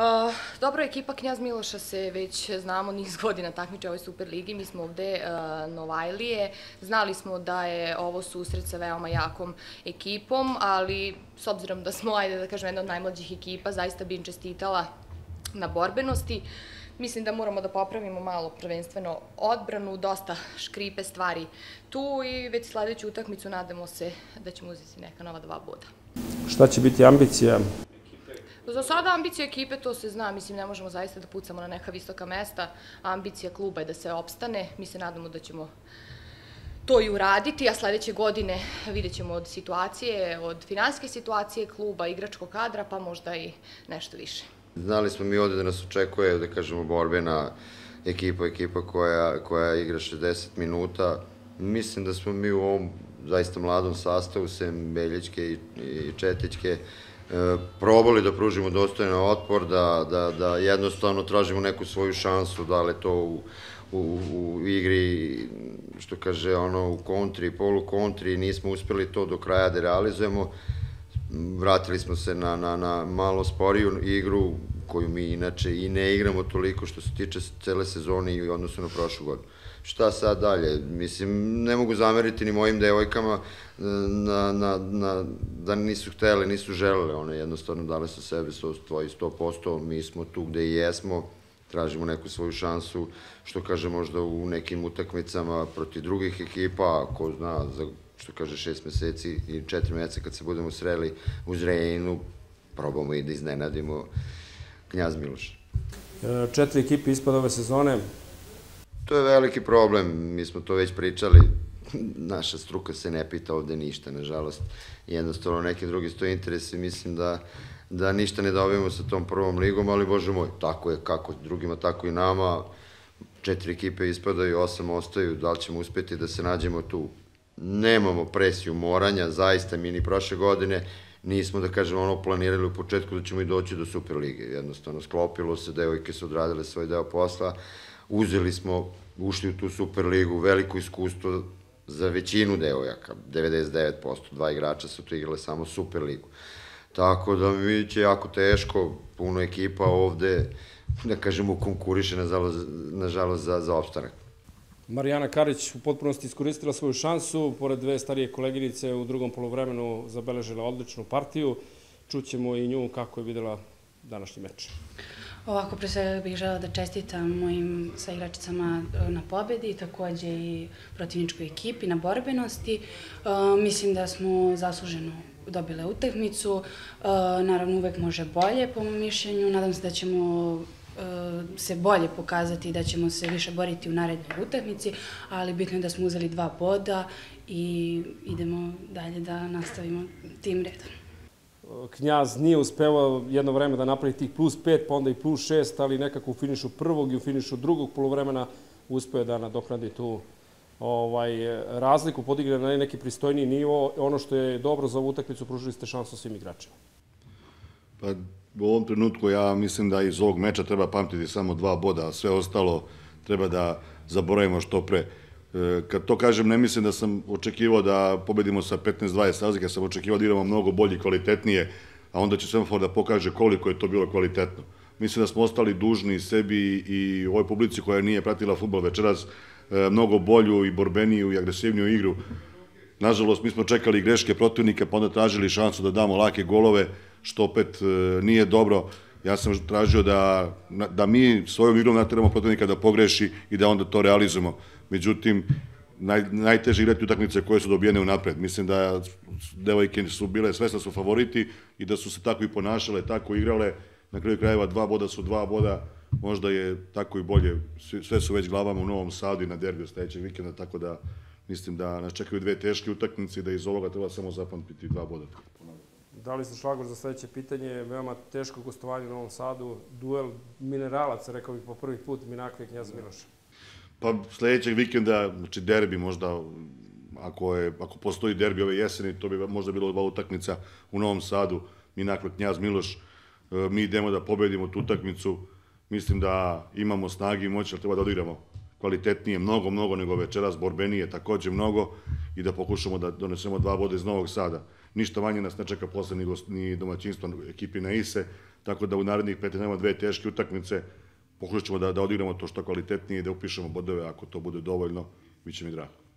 Uh, dobro, ekipa Knjaz Miloša se već znamo niz godina takmiče ovoj Superligi. Mi smo ovde uh, Novajlije. Znali smo da je ovo susret sa veoma jakom ekipom, ali s obzirom da smo, ajde da kažem, jedna od najmlađih ekipa, zaista bi im čestitala na borbenosti. Mislim da moramo da popravimo malo prvenstveno odbranu, dosta škripe stvari tu i već sledeću utakmicu nadamo se da ćemo uzeti neka nova dva boda. Šta će biti ambicija Za sada ambicija ekipe, to se zna, mislim ne možemo zaista da pucamo na neka visoka mesta, ambicija kluba je da se opstane, mi se nadamo da ćemo to i uraditi, a sledeće godine vidjet ćemo od situacije, od finanske situacije kluba, igračkog kadra, pa možda i nešto više. Znali smo mi ovde da nas očekuje, da kažemo, borbena ekipa, ekipa koja, koja igra 60 minuta. Mislim da smo mi u ovom zaista mladom sastavu, sem Beljičke i, i Četićke, probali da pružimo dostojan otpor, da, da, da jednostavno tražimo neku svoju šansu, da li to u, u, u igri, što kaže, ono, u kontri, polu kontri, nismo uspeli to do kraja da realizujemo. Vratili smo se na, na, na malo sporiju igru, koju mi inače i ne igramo toliko što se tiče cele sezone i odnosu na prošlu godinu šta sad dalje? Mislim, ne mogu zameriti ni mojim devojkama e, na, na, na, da nisu htele, nisu želele, one jednostavno dale sa sebe svoji 100%, mi smo tu gde i jesmo, tražimo neku svoju šansu, što kaže možda u nekim utakmicama protiv drugih ekipa, ko zna, za, što kaže šest meseci i četiri meseca kad se budemo sreli u Zrejinu, probamo i da iznenadimo Knjaz Miloš. E, četiri ekipe ispod ove sezone, To je veliki problem, mi smo to već pričali, naša struka se ne pita ovde ništa, nažalost. Jednostavno, neke drugi stoje interese, mislim da, da ništa ne dobijemo sa tom prvom ligom, ali bože moj, tako je kako drugima, tako i nama. Četiri ekipe ispadaju, osam ostaju, da li ćemo uspeti da se nađemo tu? Nemamo presiju moranja, zaista mi ni prošle godine nismo, da kažemo, ono planirali u početku da ćemo i doći do Superlige. Jednostavno, sklopilo se, devojke su odradile svoj deo posla, uzeli smo, ušli u tu Superligu, veliko iskustvo za većinu devojaka, 99%, dva igrača su tu igrale samo Superligu. Tako da mi će jako teško, puno ekipa ovde, da kažemo, konkuriše nažalost, nažalost za, za opstanak. Marijana Karić u potpunosti iskoristila svoju šansu, pored dve starije koleginice u drugom polovremenu zabeležila odličnu partiju. Čućemo i nju kako je videla današnji meč. Ovako, pre svega bih žela da čestitam mojim saigračicama e, na pobedi, takođe i protivničkoj ekipi na borbenosti. E, mislim da smo zasluženo dobile utakmicu. E, naravno, uvek može bolje, po mom mišljenju. Nadam se da ćemo se bolje pokazati i da ćemo se više boriti u narednoj utakmici, ali bitno je da smo uzeli dva boda i idemo dalje da nastavimo tim redom. Knjaz nije uspevao jedno vreme da napravi tih plus 5, pa onda i plus 6, ali nekako u finišu prvog i u finišu drugog polovremena uspeo da nadoknadi tu ovaj, razliku, podigne na neki pristojniji nivo. Ono što je dobro za ovu utakmicu, pružili ste šansu svim igračima. Pa u ovom trenutku ja mislim da iz ovog meča treba pamtiti samo dva boda, a sve ostalo treba da zaboravimo što pre. E, kad to kažem, ne mislim da sam očekivao da pobedimo sa 15-20 razlika, sam očekivao da idemo mnogo bolje i kvalitetnije, a onda će Semafor da pokaže koliko je to bilo kvalitetno. Mislim da smo ostali dužni sebi i ovoj publici koja nije pratila futbol večeras e, mnogo bolju i borbeniju i agresivniju igru. Nažalost, mi smo čekali greške protivnika, pa onda tražili šansu da damo lake golove, što opet e, nije dobro. Ja sam tražio da, da mi svojom igrom nateramo protivnika da pogreši i da onda to realizujemo međutim, naj, najteže igrati utakmice koje su dobijene u napred. Mislim da devojke su bile svesne su favoriti i da su se tako i ponašale, tako igrale. Na kraju krajeva dva boda su dva boda, možda je tako i bolje. Sve su već glavama u Novom Sadu i na derbiju sledećeg vikenda, tako da mislim da nas čekaju dve teške utakmice i da iz ovoga treba samo zapamtiti dva boda. Da li ste šlagor za sledeće pitanje? Veoma teško gostovanje u Novom Sadu, duel mineralaca, rekao bih po prvi put, Minakve i Knjaz Miloša. Pa sledećeg vikenda, znači derbi možda, ako, je, ako postoji derbi ove jeseni, to bi možda bilo dva utakmica u Novom Sadu, mi nakon Knjaz Miloš, e, mi idemo da pobedimo tu utakmicu, mislim da imamo snagi i moći, ali treba da odigramo kvalitetnije, mnogo, mnogo nego večeras, borbenije takođe mnogo i da pokušamo da donesemo dva vode iz Novog Sada. Ništa manje nas ne čeka posle ni, ni domaćinstvo ekipi na ISE, tako da u narednih pet imamo dve teške utakmice, pokušat ćemo da, da odigramo to što kvalitetnije i da upišemo bodove, ako to bude dovoljno, bit će mi drago.